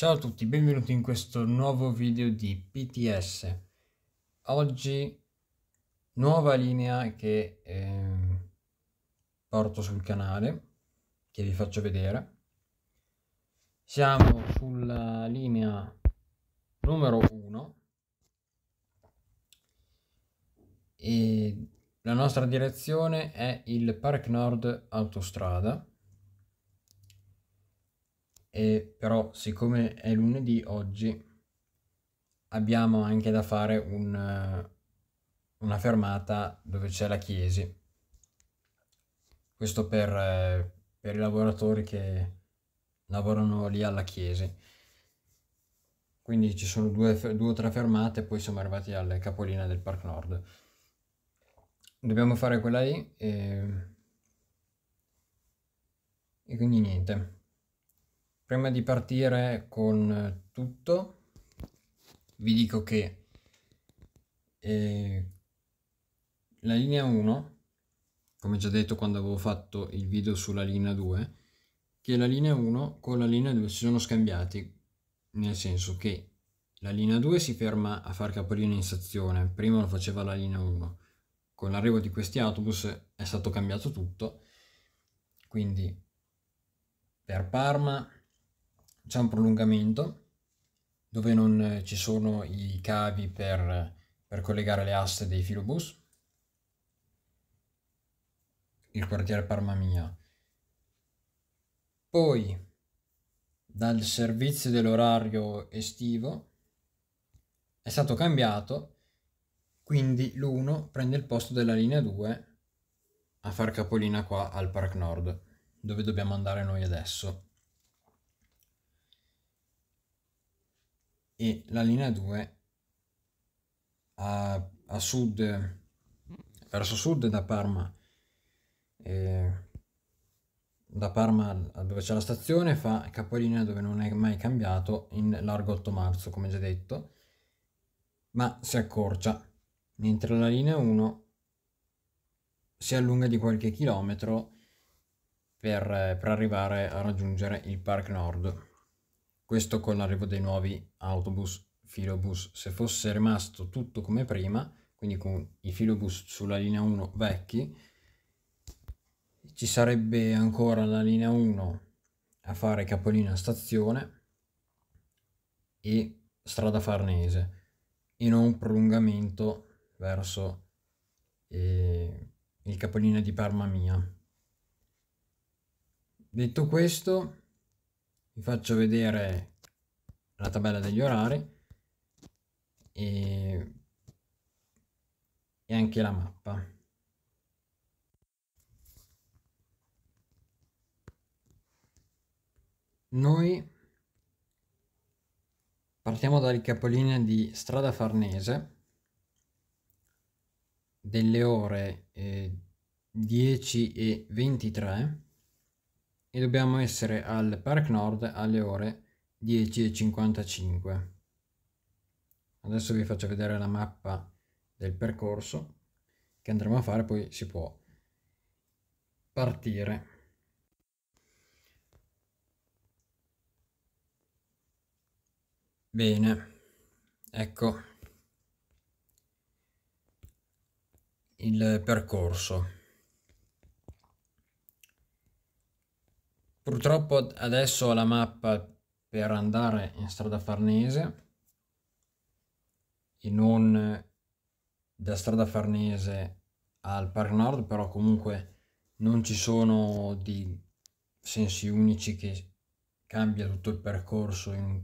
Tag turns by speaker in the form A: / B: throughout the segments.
A: Ciao a tutti, benvenuti in questo nuovo video di PTS. Oggi nuova linea che eh, porto sul canale, che vi faccio vedere. Siamo sulla linea numero 1 e la nostra direzione è il Park Nord Autostrada e però siccome è lunedì oggi abbiamo anche da fare un, una fermata dove c'è la Chiesi. Questo per, per i lavoratori che lavorano lì alla Chiesi. Quindi ci sono due, due o tre fermate poi siamo arrivati alle capolinee del Park Nord. Dobbiamo fare quella lì e, e quindi niente prima di partire con tutto vi dico che eh, la linea 1 come già detto quando avevo fatto il video sulla linea 2 che la linea 1 con la linea 2 si sono scambiati nel senso che la linea 2 si ferma a far capolinea in stazione prima lo faceva la linea 1 con l'arrivo di questi autobus è stato cambiato tutto quindi per Parma c'è un prolungamento dove non ci sono i cavi per, per collegare le aste dei filobus. Il quartiere Parma Mia. Poi dal servizio dell'orario estivo è stato cambiato quindi l'1 prende il posto della linea 2 a far capolina qua al Park Nord dove dobbiamo andare noi adesso e la linea 2 a, a sud verso sud da Parma eh, da Parma dove c'è la stazione fa capolinea dove non è mai cambiato in largo 8 marzo come già detto ma si accorcia mentre la linea 1 si allunga di qualche chilometro per, per arrivare a raggiungere il Park Nord questo con l'arrivo dei nuovi autobus filobus. Se fosse rimasto tutto come prima, quindi con i filobus sulla linea 1 vecchi, ci sarebbe ancora la linea 1 a fare capolina stazione e strada Farnese e non un prolungamento verso eh, il capolinea di Parma Mia. Detto questo, vi faccio vedere la tabella degli orari e, e anche la mappa. Noi partiamo dal capolinea di strada farnese delle ore eh, 10 e 23 e dobbiamo essere al Park Nord alle ore 10.55. Adesso vi faccio vedere la mappa del percorso che andremo a fare, poi si può partire. Bene, ecco il percorso. Purtroppo adesso ho la mappa per andare in strada Farnese e non da strada Farnese al Park Nord, però comunque non ci sono di sensi unici che cambia tutto il percorso in,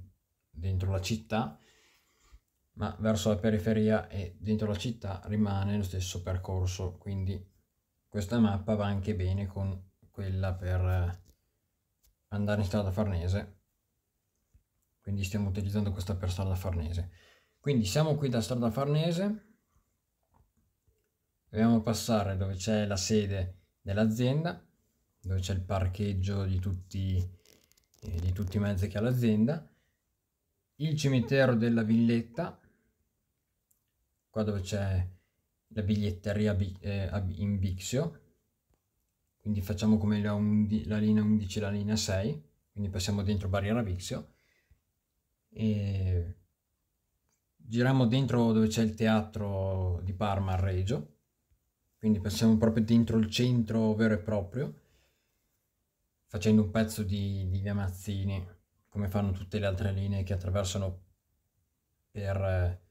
A: dentro la città, ma verso la periferia e dentro la città rimane lo stesso percorso, quindi questa mappa va anche bene con quella per andare in strada Farnese. Quindi stiamo utilizzando questa per strada Farnese. Quindi siamo qui da strada Farnese. Dobbiamo passare dove c'è la sede dell'azienda dove c'è il parcheggio di tutti, eh, di tutti i mezzi che ha l'azienda. Il cimitero della villetta. Qua dove c'è la biglietteria eh, in Bixio quindi facciamo come la, la linea 11 e la linea 6 quindi passiamo dentro barriera Vixio. E giriamo dentro dove c'è il teatro di Parma a Reggio, quindi passiamo proprio dentro il centro vero e proprio, facendo un pezzo di, di Mazzini, come fanno tutte le altre linee che attraversano per,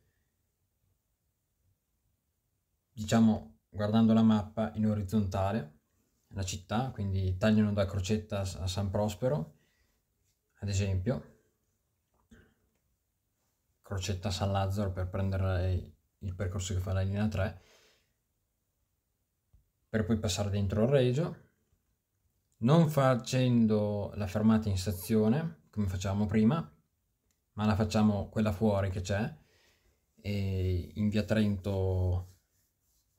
A: diciamo, guardando la mappa in orizzontale, la città, quindi tagliano da Crocetta a San Prospero, ad esempio, Crocetta San Lazzaro per prendere il percorso che fa la linea 3 per poi passare dentro il Regio non facendo la fermata in stazione come facciamo prima ma la facciamo quella fuori che c'è in via Trento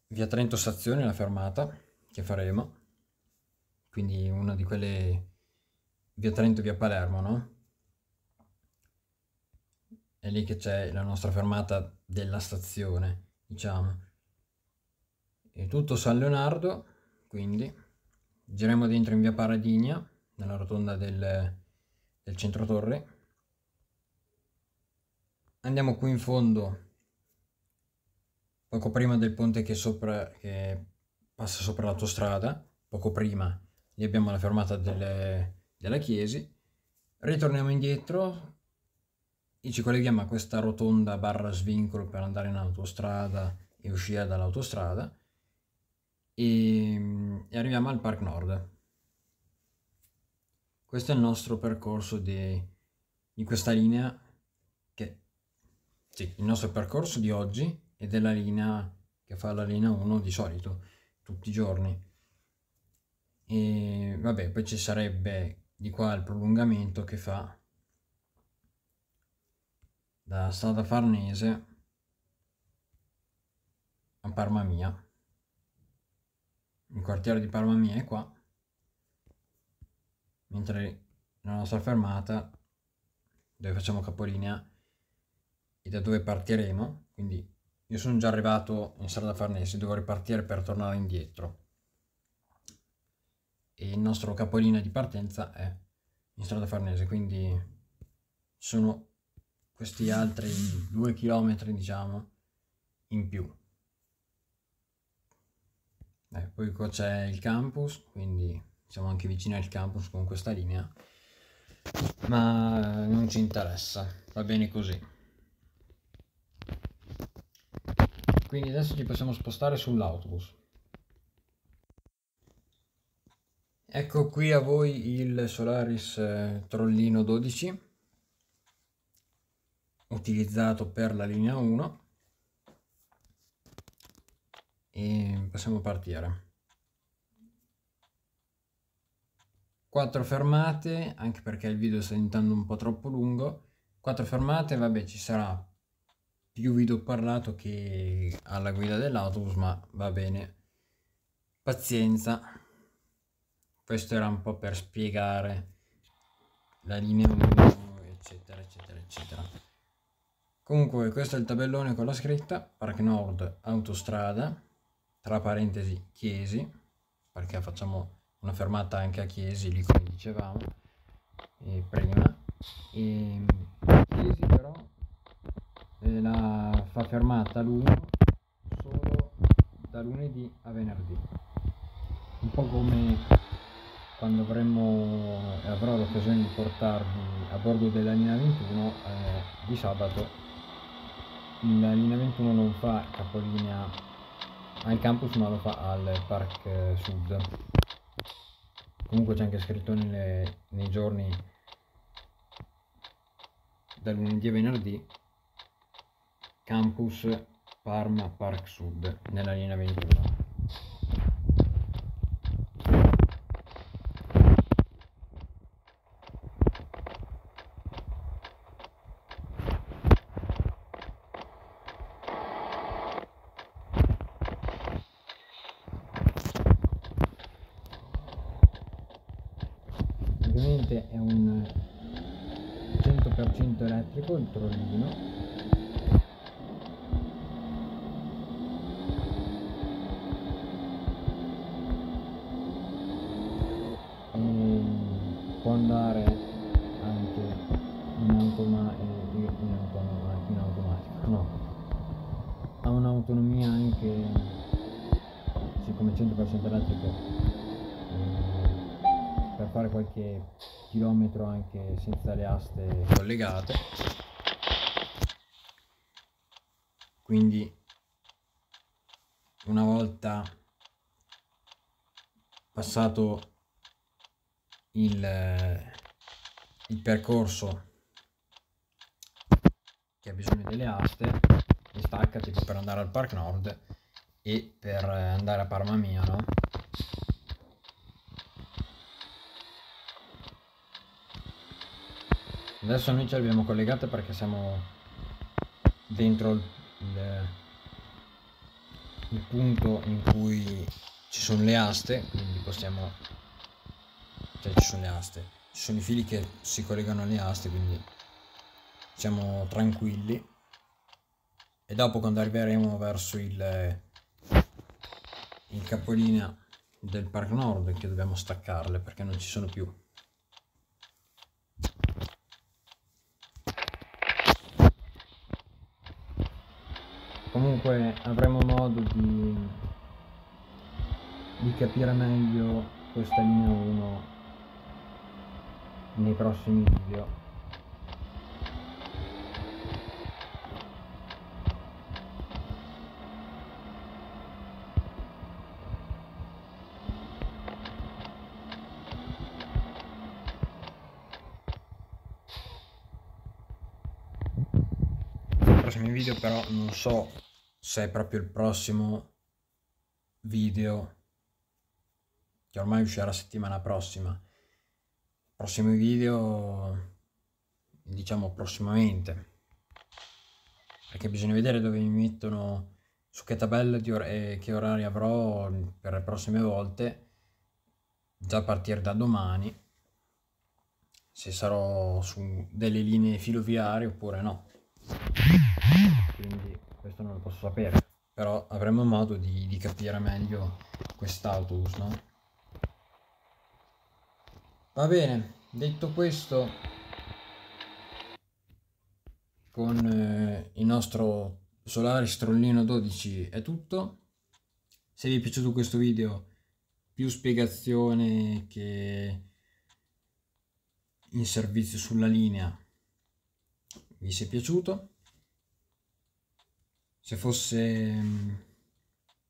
A: via Trento stazione la fermata che faremo quindi una di quelle via Trento via Palermo no? è lì che c'è la nostra fermata della stazione, diciamo. E tutto San Leonardo, quindi giriamo dentro in via Paradigna, nella rotonda del, del centro torre. Andiamo qui in fondo, poco prima del ponte che, sopra, che passa sopra l'autostrada, poco prima lì abbiamo la fermata delle, della Chiesi. Ritorniamo indietro, e ci colleghiamo a questa rotonda barra svincolo per andare in autostrada e uscire dall'autostrada e, e arriviamo al Park Nord. Questo è il nostro percorso di, di questa linea che sì, il nostro percorso di oggi è della linea che fa la linea 1 di solito tutti i giorni e vabbè poi ci sarebbe di qua il prolungamento che fa da strada Farnese a Parma Mia. Il quartiere di Parma Mia è qua, mentre la nostra fermata, dove facciamo capolinea, e da dove partiremo, quindi io sono già arrivato in strada Farnese, devo ripartire per tornare indietro. E il nostro capolinea di partenza è in strada Farnese, quindi sono questi altri due chilometri diciamo in più. Eh, poi qua c'è il campus quindi siamo anche vicini al campus con questa linea ma non ci interessa va bene così. Quindi adesso ci possiamo spostare sull'autobus ecco qui a voi il Solaris eh, Trollino 12 utilizzato per la linea 1 e possiamo partire. Quattro fermate, anche perché il video sta diventando un po' troppo lungo. Quattro fermate, vabbè, ci sarà più video parlato che alla guida dell'autobus, ma va bene. Pazienza. Questo era un po' per spiegare la linea 1, eccetera, eccetera, eccetera. Comunque questo è il tabellone con la scritta Park Nord Autostrada, tra parentesi Chiesi, perché facciamo una fermata anche a Chiesi, lì come dicevamo prima. E Chiesi però eh, la fa fermata l'1 solo da lunedì a venerdì. Un po' come quando avremo, avrò l'occasione di portarvi a bordo della linea 21 eh, di sabato. La linea 21 non fa capolinea al campus ma lo fa al park sud. Comunque c'è anche scritto nelle, nei giorni da lunedì a venerdì campus Parma Park Sud nella linea 21 ovviamente è un 100% elettrico il trollino fare qualche chilometro anche senza le aste collegate quindi una volta passato il, il percorso che ha bisogno delle aste mi stacca tipo per andare al Park Nord e per andare a Parma Mia no? Adesso noi ce l'abbiamo collegate perché siamo dentro il, il, il punto in cui ci sono le aste quindi possiamo cioè ci sono le aste. Ci sono i fili che si collegano alle aste quindi siamo tranquilli. E dopo quando arriveremo verso il, il capolinea del Park Nord che dobbiamo staccarle perché non ci sono più comunque avremo modo di, di capire meglio questa linea 1 nei prossimi video. Prossimi video però non so se è proprio il prossimo video che ormai uscirà settimana prossima. Prossimi video diciamo prossimamente. Perché bisogna vedere dove mi mettono su che tabella di or- e che orari avrò per le prossime volte. Già a partire da domani se sarò su delle linee filoviarie oppure no. Quindi questo non lo posso sapere, però avremo modo di, di capire meglio quest'autobus, no? Va bene, detto questo, con eh, il nostro Solaris Trollino 12 è tutto. Se vi è piaciuto questo video, più spiegazione che in servizio sulla linea, vi sia piaciuto se fosse mm,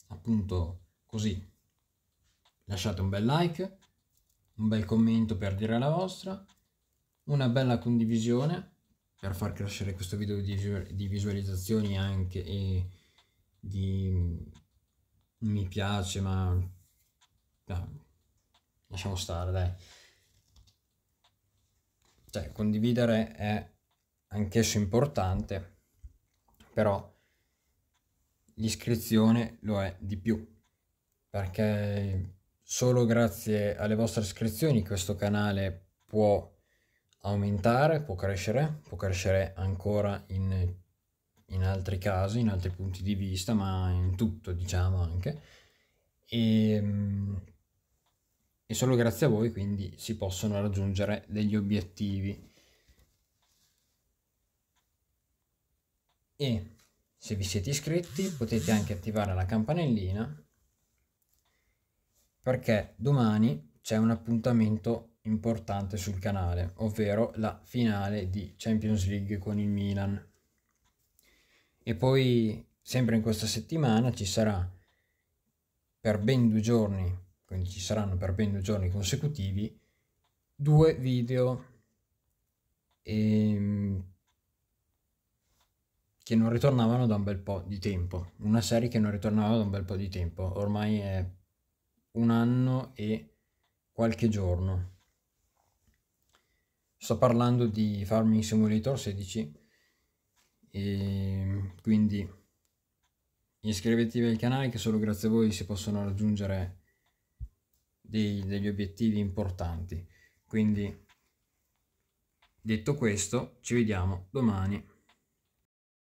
A: appunto così lasciate un bel like un bel commento per dire la vostra una bella condivisione per far crescere questo video di, visualizzazioni anche e di mm, mi piace ma no, lasciamo stare dai. Cioè condividere è anch'esso importante però l'iscrizione lo è di più perché solo grazie alle vostre iscrizioni questo canale può aumentare, può crescere, può crescere ancora in, in altri casi, in altri punti di vista, ma in tutto diciamo anche. E, e solo grazie a voi quindi si possono raggiungere degli obiettivi. E se vi siete iscritti potete anche attivare la campanellina perché domani c'è un appuntamento importante sul canale, ovvero la finale di Champions League con il Milan. E poi, sempre in questa settimana, ci sarà per ben due giorni, quindi ci saranno per ben due giorni consecutivi, due video e che non ritornavano da un bel po' di tempo. Una serie che non ritornava da un bel po' di tempo. Ormai è un anno e qualche giorno. Sto parlando di Farming Simulator 16 e quindi iscrivetevi al canale che solo grazie a voi si possono raggiungere dei, degli obiettivi importanti. Quindi detto questo, ci vediamo domani.